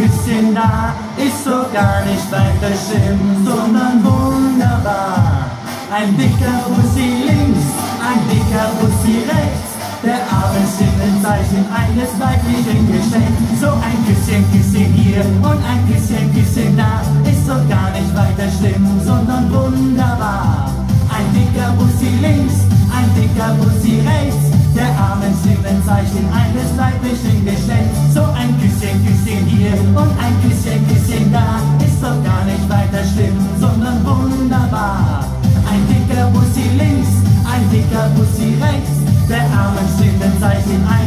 Küsschen da ist so gar nicht weiter schlimm, sondern wunderbar. Ein dicker Bussi links, ein dicker Bussi rechts, der Abendschimmenzeichen eines weiblichen Geschlechts. So ein Küsschen, Küsschen hier und ein Küsschen, Küsschen da ist so gar nicht weiter schlimm, sondern wunderbar. Ein dicker Bussi links, ein dicker Bussi rechts, der armen Stimmenzeichen eines leiblichen Geschlechts. So ein Küsschen, Küsschen da ist doch gar nicht weiter schlimm, sondern wunderbar. Ein dicker Bussi links, ein dicker Bussi rechts, der armen Stimmenzeichen eines